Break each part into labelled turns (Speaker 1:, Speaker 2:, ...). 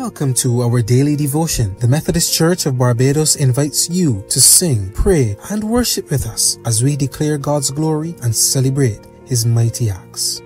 Speaker 1: Welcome to our daily devotion. The Methodist Church of Barbados invites you to sing, pray, and worship with us as we declare God's glory and celebrate His mighty acts.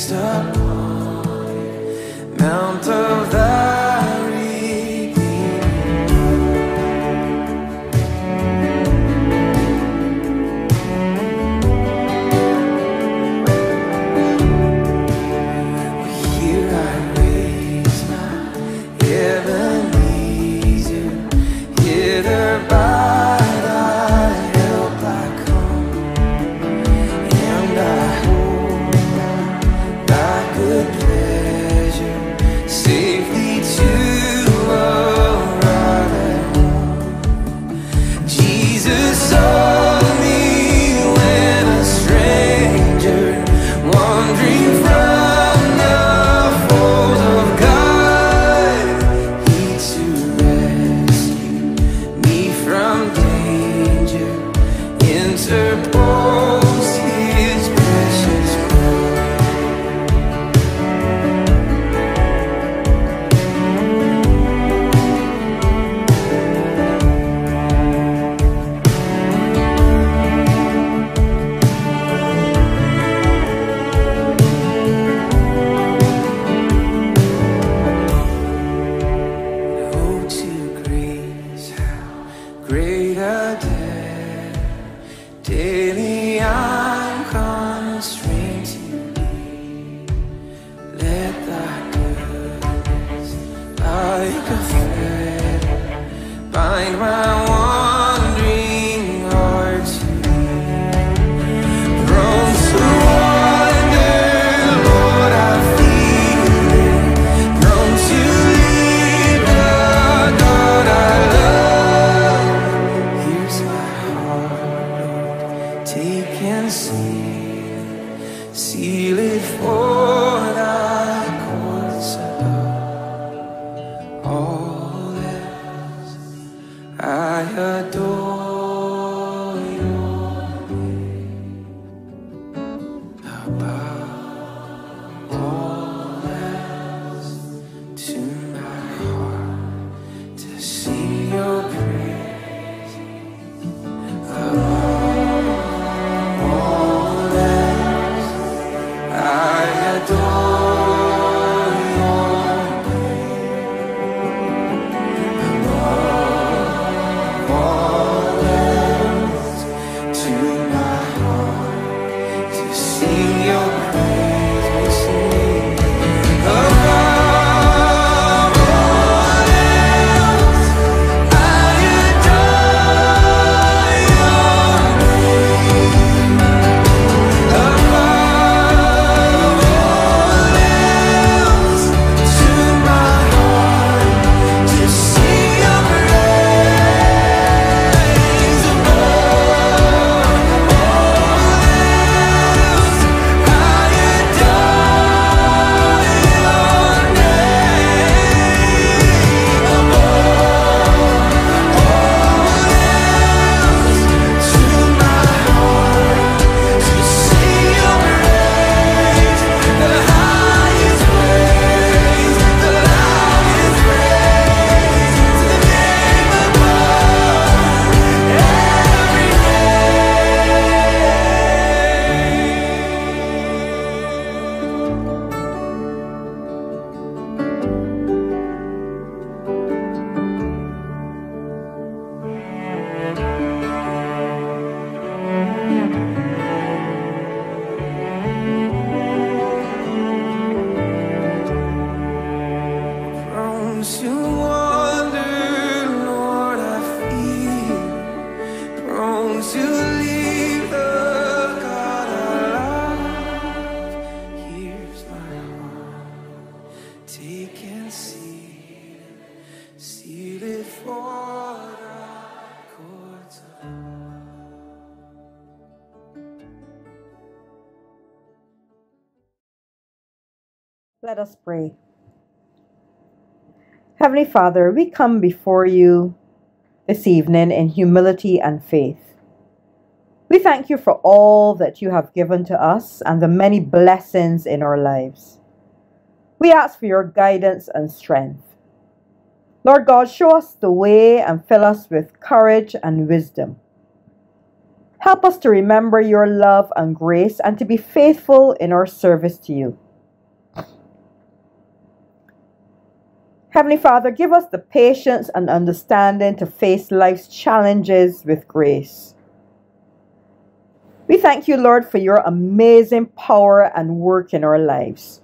Speaker 2: fixed
Speaker 3: mountain Us pray. Heavenly Father, we come before you this evening in humility and faith. We thank you for all that you have given to us and the many blessings in our lives. We ask for your guidance and strength. Lord God, show us the way and fill us with courage and wisdom. Help us to remember your love and grace and to be faithful in our service to you. Heavenly Father, give us the patience and understanding to face life's challenges with grace. We thank you, Lord, for your amazing power and work in our lives.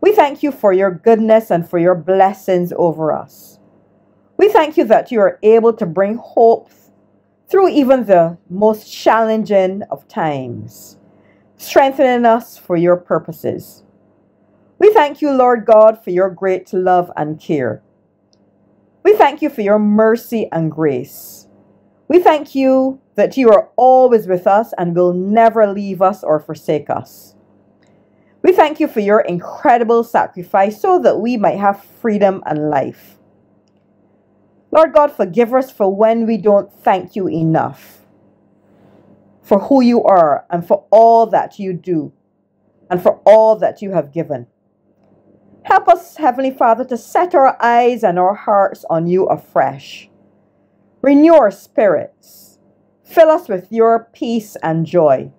Speaker 3: We thank you for your goodness and for your blessings over us. We thank you that you are able to bring hope through even the most challenging of times, strengthening us for your purposes. We thank you, Lord God, for your great love and care. We thank you for your mercy and grace. We thank you that you are always with us and will never leave us or forsake us. We thank you for your incredible sacrifice so that we might have freedom and life. Lord God, forgive us for when we don't thank you enough for who you are and for all that you do and for all that you have given. Help us, Heavenly Father, to set our eyes and our hearts on you afresh. Renew our spirits. Fill us with your peace and joy.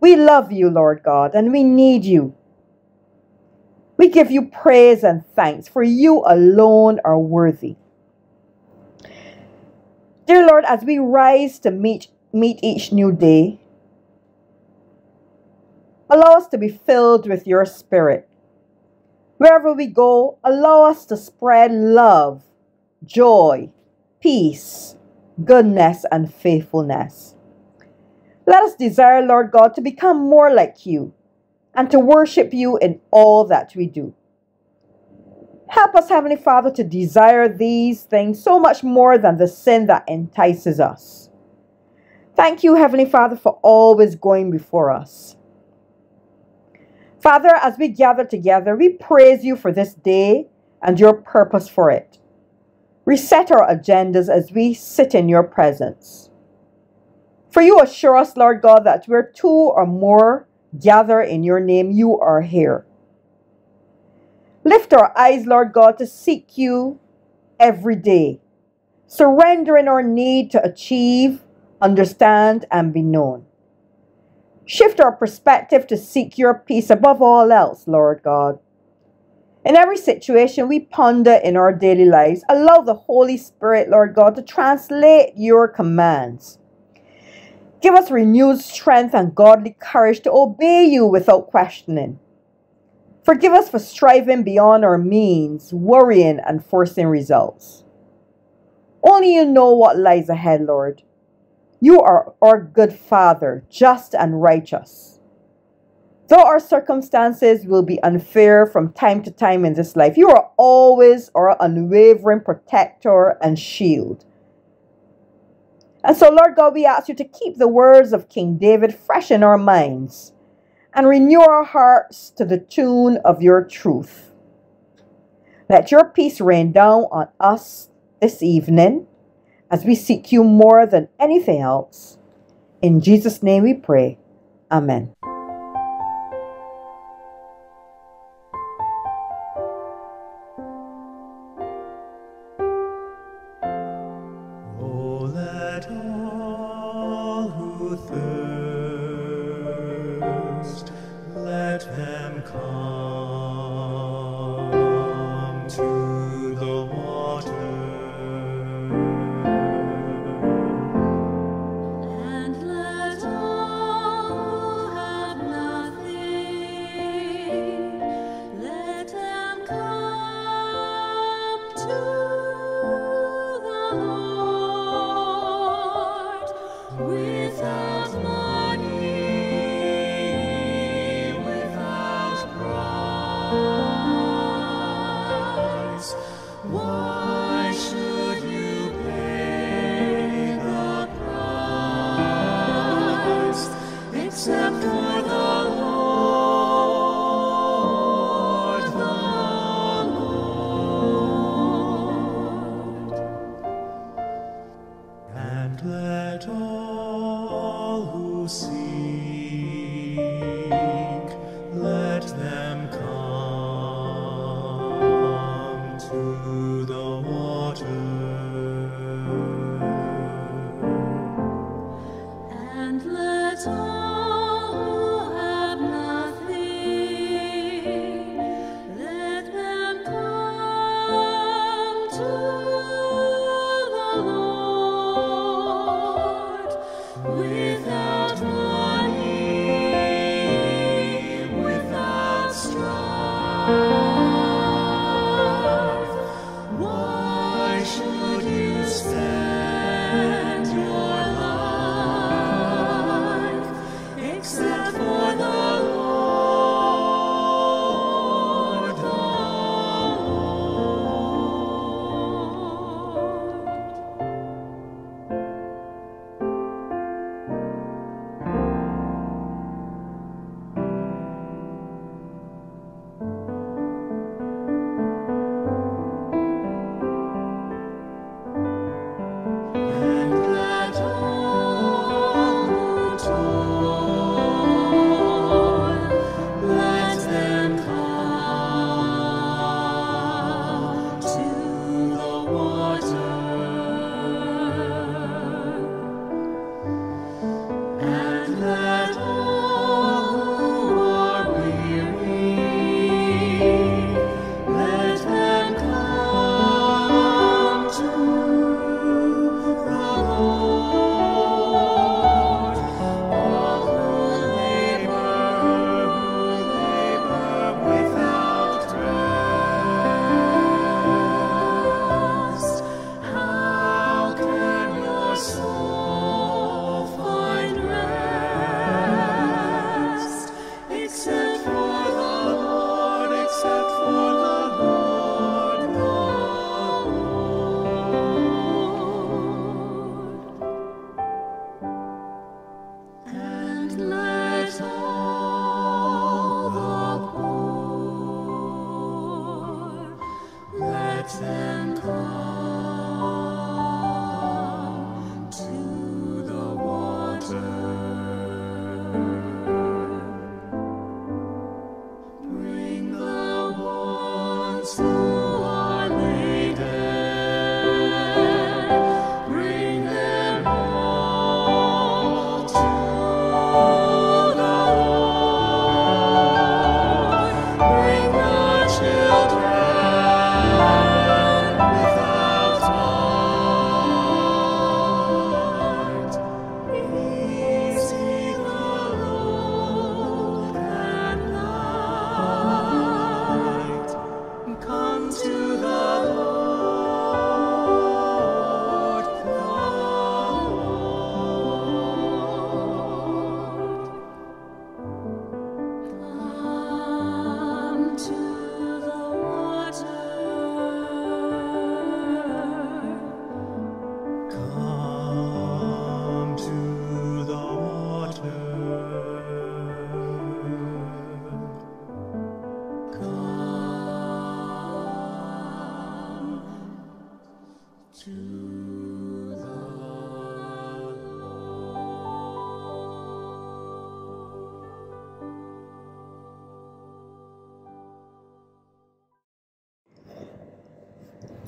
Speaker 3: We love you, Lord God, and we need you. We give you praise and thanks, for you alone are worthy. Dear Lord, as we rise to meet, meet each new day, allow us to be filled with your spirit Wherever we go, allow us to spread love, joy, peace, goodness, and faithfulness. Let us desire, Lord God, to become more like you and to worship you in all that we do. Help us, Heavenly Father, to desire these things so much more than the sin that entices us. Thank you, Heavenly Father, for always going before us. Father, as we gather together, we praise you for this day and your purpose for it. Reset our agendas as we sit in your presence. For you assure us, Lord God, that where two or more gather in your name, you are here. Lift our eyes, Lord God, to seek you every day, surrendering our need to achieve, understand, and be known. Shift our perspective to seek your peace above all else, Lord God. In every situation we ponder in our daily lives, allow the Holy Spirit, Lord God, to translate your commands. Give us renewed strength and godly courage to obey you without questioning. Forgive us for striving beyond our means, worrying and forcing results. Only you know what lies ahead, Lord. You are our good Father, just and righteous. Though our circumstances will be unfair from time to time in this life, you are always our unwavering protector and shield. And so, Lord God, we ask you to keep the words of King David fresh in our minds and renew our hearts to the tune of your truth. Let your peace rain down on us this evening as we seek you more than anything else. In Jesus' name we pray. Amen.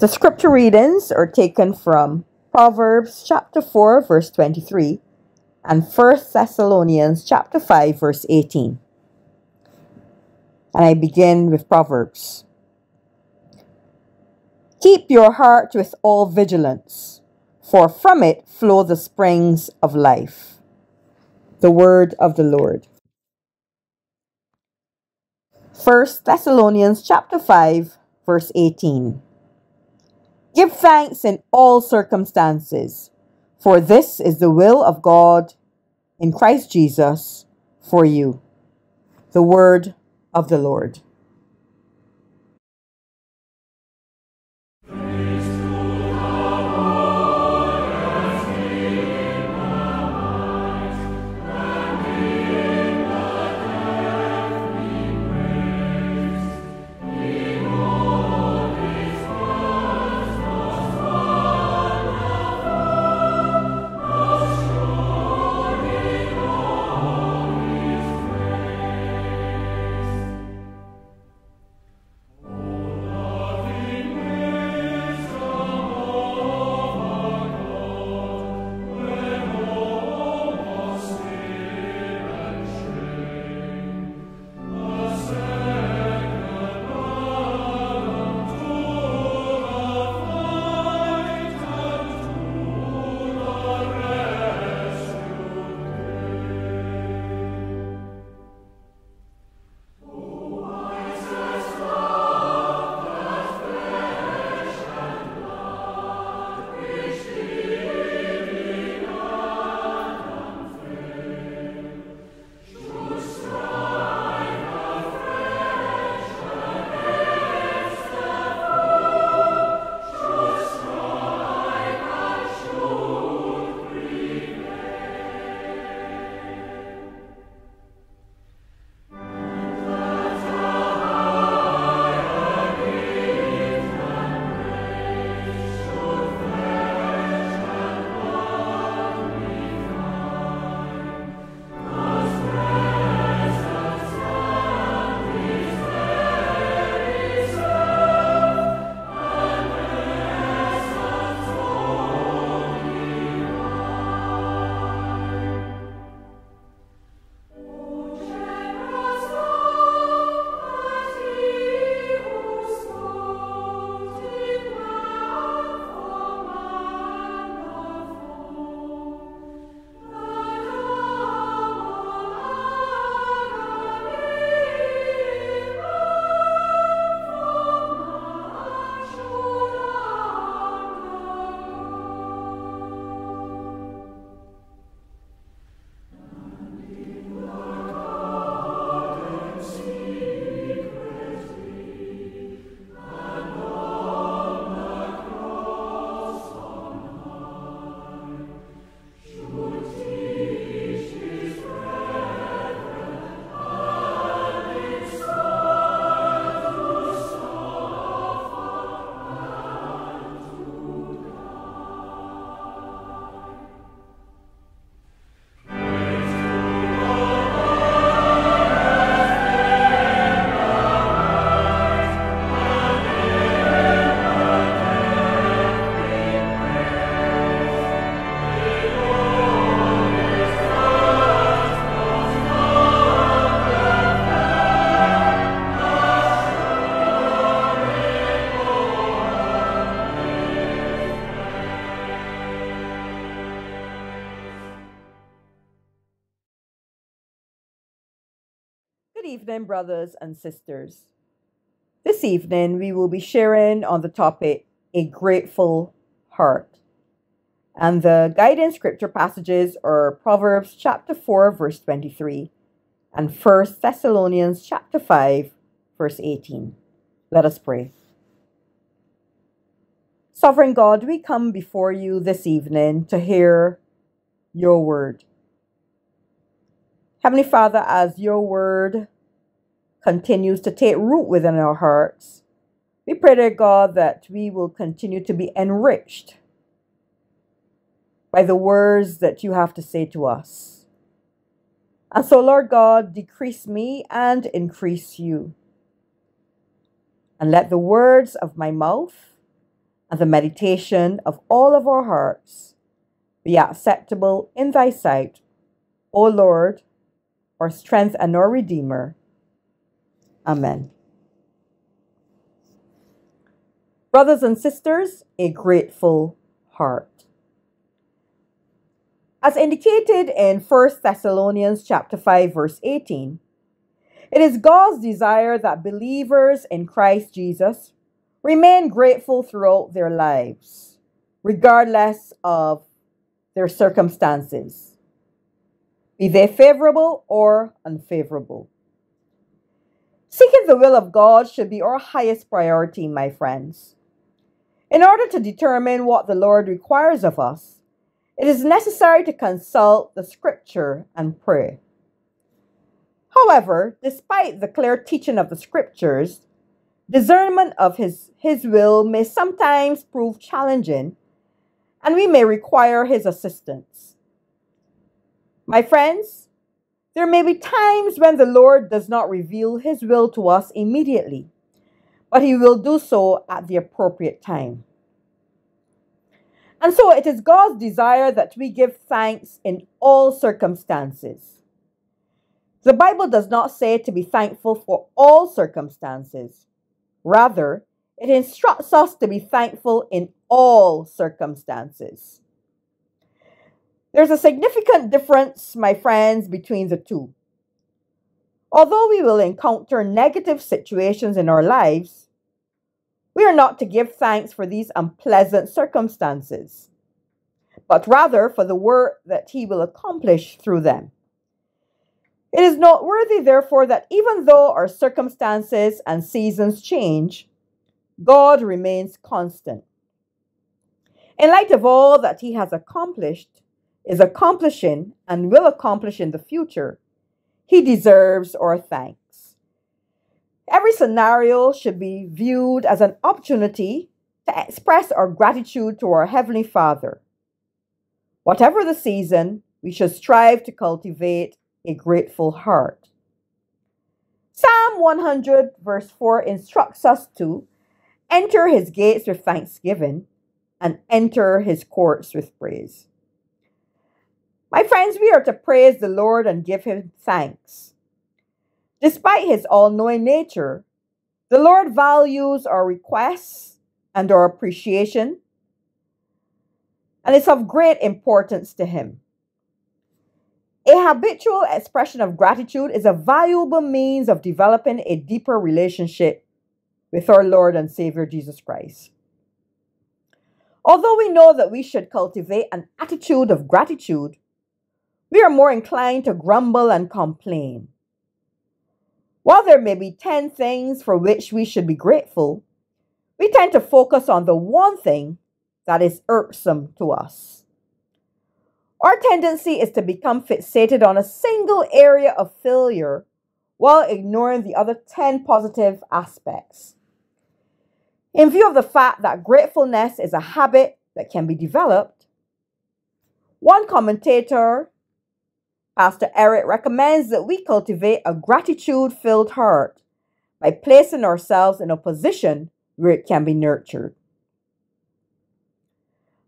Speaker 3: The scripture readings are taken from Proverbs chapter 4 verse 23 and 1 Thessalonians chapter 5 verse 18. And I begin with Proverbs. Keep your heart with all vigilance, for from it flow the springs of life. The word of the Lord. 1 Thessalonians chapter 5 verse 18. Give thanks in all circumstances, for this is the will of God in Christ Jesus for you. The word of the Lord. Evening, brothers and sisters. This evening, we will be sharing on the topic A Grateful Heart. And the guidance scripture passages are Proverbs chapter 4, verse 23, and 1 Thessalonians chapter 5, verse 18. Let us pray. Sovereign God, we come before you this evening to hear your word. Heavenly Father, as your word continues to take root within our hearts, we pray, dear God, that we will continue to be enriched by the words that you have to say to us. And so, Lord God, decrease me and increase you. And let the words of my mouth and the meditation of all of our hearts be acceptable in thy sight, O Lord, our strength and our Redeemer. Amen. Brothers and sisters, a grateful heart. As indicated in 1 Thessalonians chapter 5 verse 18, it is God's desire that believers in Christ Jesus remain grateful throughout their lives, regardless of their circumstances, be they favorable or unfavorable. Seeking the will of God should be our highest priority, my friends. In order to determine what the Lord requires of us, it is necessary to consult the scripture and pray. However, despite the clear teaching of the scriptures, discernment of his, his will may sometimes prove challenging, and we may require his assistance. My friends, there may be times when the Lord does not reveal his will to us immediately, but he will do so at the appropriate time. And so it is God's desire that we give thanks in all circumstances. The Bible does not say to be thankful for all circumstances. Rather, it instructs us to be thankful in all circumstances. There's a significant difference, my friends, between the two. Although we will encounter negative situations in our lives, we are not to give thanks for these unpleasant circumstances, but rather for the work that He will accomplish through them. It is noteworthy, therefore, that even though our circumstances and seasons change, God remains constant. In light of all that He has accomplished, is accomplishing, and will accomplish in the future, He deserves our thanks. Every scenario should be viewed as an opportunity to express our gratitude to our Heavenly Father. Whatever the season, we should strive to cultivate a grateful heart. Psalm 100, verse 4, instructs us to enter his gates with thanksgiving and enter his courts with praise. My friends, we are to praise the Lord and give him thanks. Despite his all knowing nature, the Lord values our requests and our appreciation, and it's of great importance to him. A habitual expression of gratitude is a valuable means of developing a deeper relationship with our Lord and Savior Jesus Christ. Although we know that we should cultivate an attitude of gratitude, we are more inclined to grumble and complain. While there may be 10 things for which we should be grateful, we tend to focus on the one thing that is irksome to us. Our tendency is to become fixated on a single area of failure while ignoring the other 10 positive aspects. In view of the fact that gratefulness is a habit that can be developed, one commentator Pastor Eric recommends that we cultivate a gratitude filled heart by placing ourselves in a position where it can be nurtured.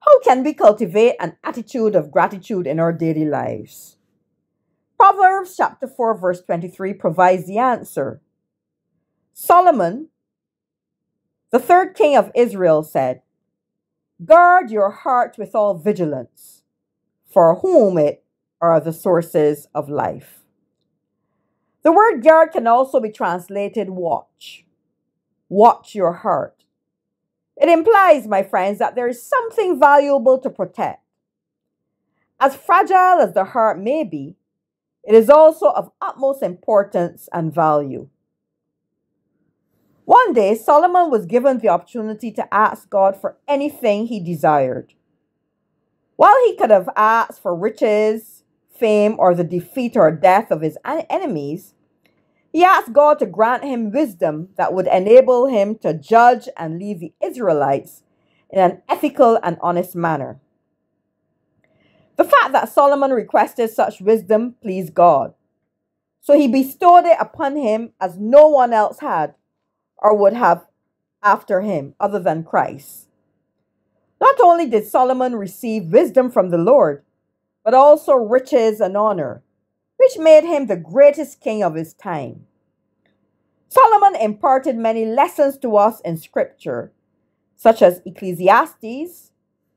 Speaker 3: How can we cultivate an attitude of gratitude in our daily lives? Proverbs chapter 4 verse 23 provides the answer. Solomon, the third king of Israel said, Guard your heart with all vigilance, for whom it are the sources of life. The word guard can also be translated watch. Watch your heart. It implies, my friends, that there is something valuable to protect. As fragile as the heart may be, it is also of utmost importance and value. One day, Solomon was given the opportunity to ask God for anything he desired. While he could have asked for riches, fame, or the defeat or death of his enemies, he asked God to grant him wisdom that would enable him to judge and lead the Israelites in an ethical and honest manner. The fact that Solomon requested such wisdom pleased God. So he bestowed it upon him as no one else had or would have after him other than Christ. Not only did Solomon receive wisdom from the Lord, but also riches and honor which made him the greatest king of his time. Solomon imparted many lessons to us in Scripture, such as Ecclesiastes,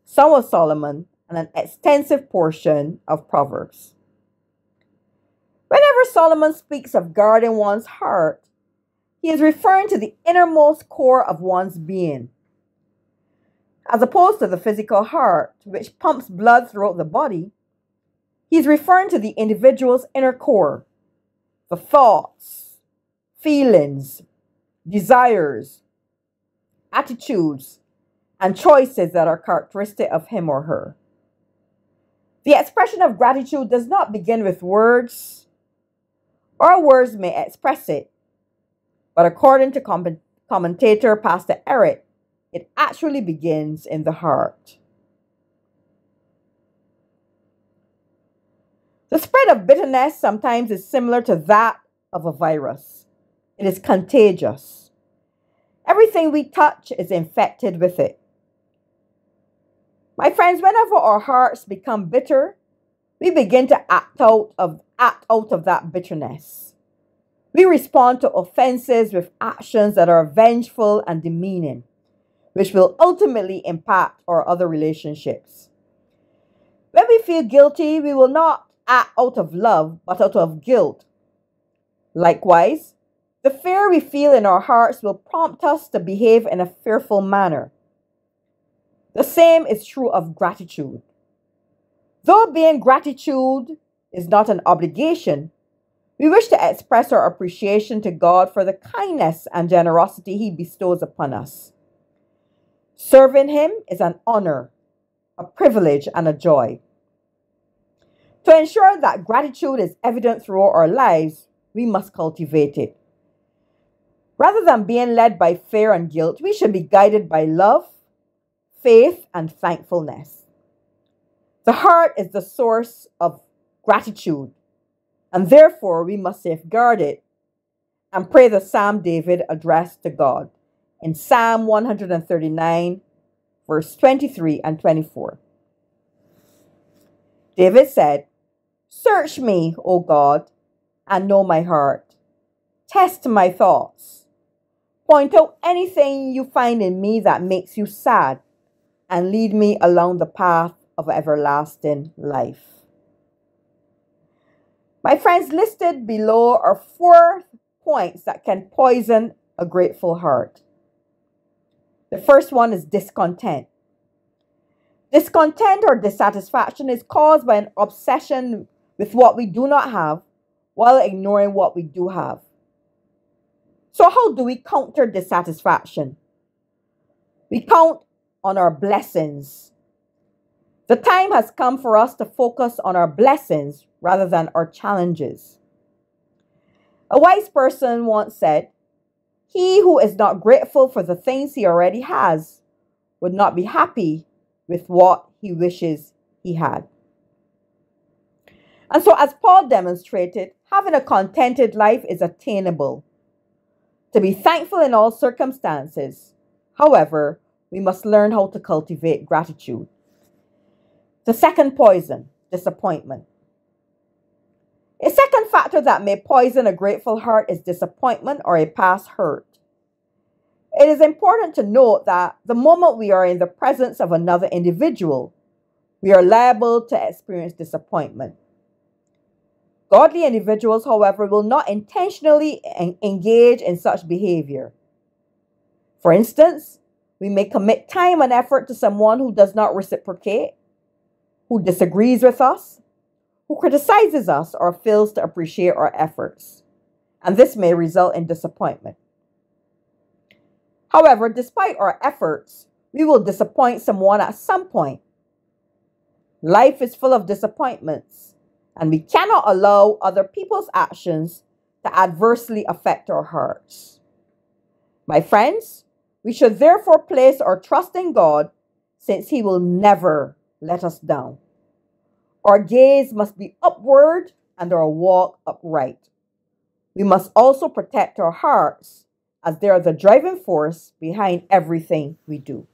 Speaker 3: Song of Solomon, and an extensive portion of Proverbs. Whenever Solomon speaks of guarding one's heart, he is referring to the innermost core of one's being, as opposed to the physical heart, which pumps blood throughout the body He's referring to the individual's inner core, the thoughts, feelings, desires, attitudes, and choices that are characteristic of him or her. The expression of gratitude does not begin with words, or words may express it, but according to commentator Pastor Eric, it actually begins in the heart. The spread of bitterness sometimes is similar to that of a virus. It is contagious. Everything we touch is infected with it. My friends, whenever our hearts become bitter, we begin to act out of act out of that bitterness. We respond to offenses with actions that are vengeful and demeaning, which will ultimately impact our other relationships. When we feel guilty, we will not out of love, but out of guilt. Likewise, the fear we feel in our hearts will prompt us to behave in a fearful manner. The same is true of gratitude. Though being gratitude is not an obligation, we wish to express our appreciation to God for the kindness and generosity He bestows upon us. Serving Him is an honor, a privilege, and a joy. To ensure that gratitude is evident throughout our lives, we must cultivate it. Rather than being led by fear and guilt, we should be guided by love, faith, and thankfulness. The heart is the source of gratitude, and therefore we must safeguard it and pray the Psalm David addressed to God in Psalm 139, verse 23 and 24. David said, Search me, O God, and know my heart. Test my thoughts. Point out anything you find in me that makes you sad, and lead me along the path of everlasting life. My friends, listed below are four points that can poison a grateful heart. The first one is discontent. Discontent or dissatisfaction is caused by an obsession with what we do not have while ignoring what we do have. So, how do we counter dissatisfaction? We count on our blessings. The time has come for us to focus on our blessings rather than our challenges. A wise person once said, He who is not grateful for the things he already has would not be happy with what he wishes he had. And so, as Paul demonstrated, having a contented life is attainable. To be thankful in all circumstances, however, we must learn how to cultivate gratitude. The second poison, disappointment. A second factor that may poison a grateful heart is disappointment or a past hurt. It is important to note that the moment we are in the presence of another individual, we are liable to experience disappointment. Godly individuals, however, will not intentionally engage in such behavior. For instance, we may commit time and effort to someone who does not reciprocate, who disagrees with us, who criticizes us, or fails to appreciate our efforts. And this may result in disappointment. However, despite our efforts, we will disappoint someone at some point. Life is full of disappointments, and we cannot allow other people's actions to adversely affect our hearts. My friends, we should therefore place our trust in God since He will never let us down. Our gaze must be upward and our walk upright. We must also protect our hearts as they are the driving force behind everything we do.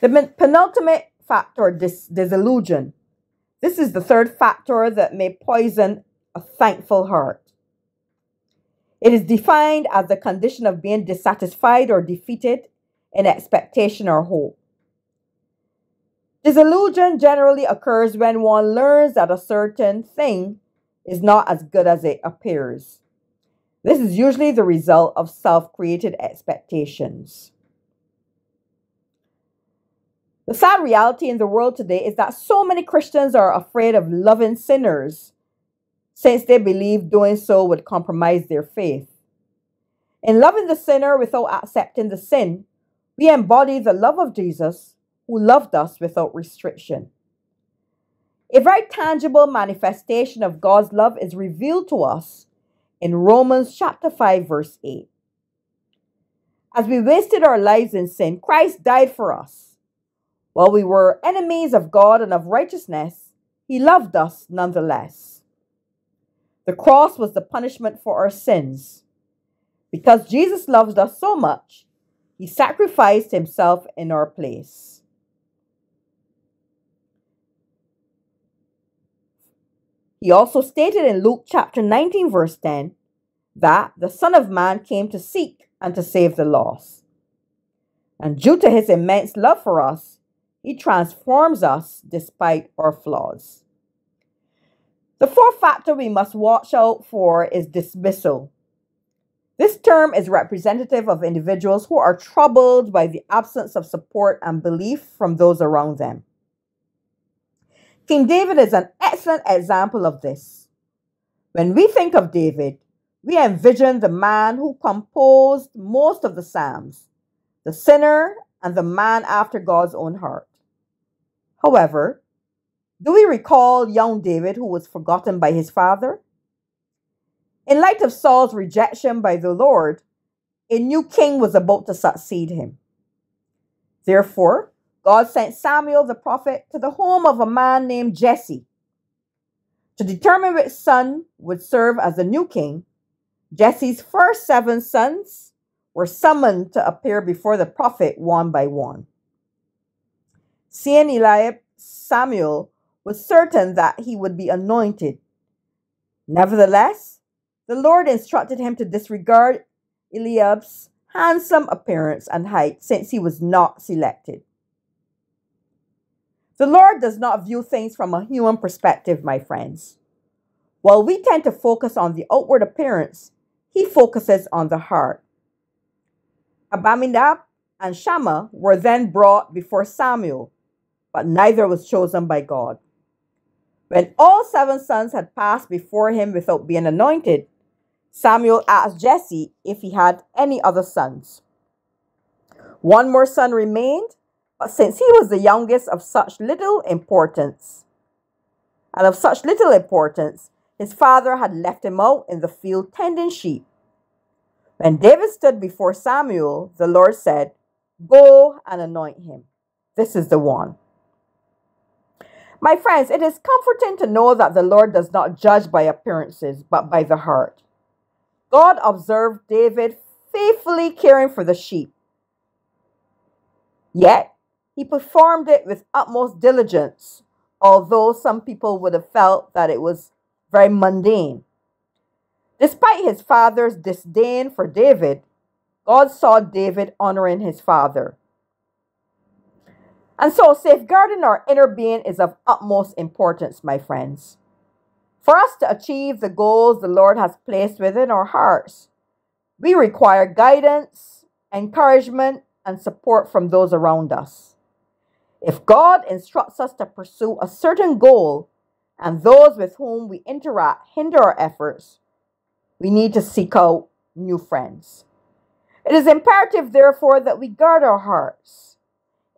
Speaker 3: The penultimate factor, dis- disillusion. This is the third factor that may poison a thankful heart. It is defined as the condition of being dissatisfied or defeated in expectation or hope. Disillusion generally occurs when one learns that a certain thing is not as good as it appears. This is usually the result of self created expectations. The sad reality in the world today is that so many Christians are afraid of loving sinners since they believe doing so would compromise their faith. In loving the sinner without accepting the sin, we embody the love of Jesus who loved us without restriction. A very tangible manifestation of God's love is revealed to us in Romans chapter 5 verse 8. As we wasted our lives in sin, Christ died for us. While we were enemies of God and of righteousness, he loved us nonetheless. The cross was the punishment for our sins. Because Jesus loved us so much, he sacrificed himself in our place. He also stated in Luke chapter 19, verse 10, that the Son of Man came to seek and to save the lost. And due to his immense love for us, he transforms us despite our flaws. The fourth factor we must watch out for is dismissal. This term is representative of individuals who are troubled by the absence of support and belief from those around them. King David is an excellent example of this. When we think of David, we envision the man who composed most of the Psalms, the sinner and the man after God's own heart. However, do we recall young David who was forgotten by his father? In light of Saul's rejection by the Lord, a new king was about to succeed him. Therefore, God sent Samuel the prophet to the home of a man named Jesse. To determine which son would serve as the new king, Jesse's first seven sons were summoned to appear before the prophet one by one. Seeing Eliab, Samuel was certain that he would be anointed. Nevertheless, the Lord instructed him to disregard Eliab's handsome appearance and height since he was not selected. The Lord does not view things from a human perspective, my friends. While we tend to focus on the outward appearance, he focuses on the heart. Abinadab and Shammah were then brought before Samuel, but neither was chosen by God. When all seven sons had passed before him without being anointed, Samuel asked Jesse if he had any other sons. One more son remained, but since he was the youngest of such little importance, and of such little importance, his father had left him out in the field tending sheep. When David stood before Samuel, the Lord said, Go and anoint him. This is the one. My friends, it is comforting to know that the Lord does not judge by appearances, but by the heart. God observed David faithfully caring for the sheep. Yet, he performed it with utmost diligence, although some people would have felt that it was very mundane. Despite his father's disdain for David, God saw David honoring his father. And so, safeguarding our inner being is of utmost importance, my friends. For us to achieve the goals the Lord has placed within our hearts, we require guidance, encouragement, and support from those around us. If God instructs us to pursue a certain goal and those with whom we interact hinder our efforts, we need to seek out new friends. It is imperative, therefore, that we guard our hearts.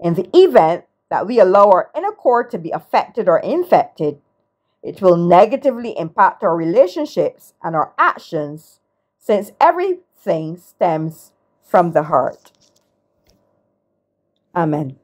Speaker 3: In the event that we allow our inner core to be affected or infected, it will negatively impact our relationships and our actions since everything stems from the heart. Amen.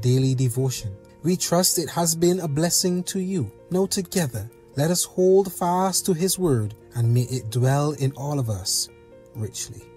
Speaker 1: Daily devotion. We trust it has been a blessing to you. Now together, let us hold fast to his word and may it dwell in all of us richly.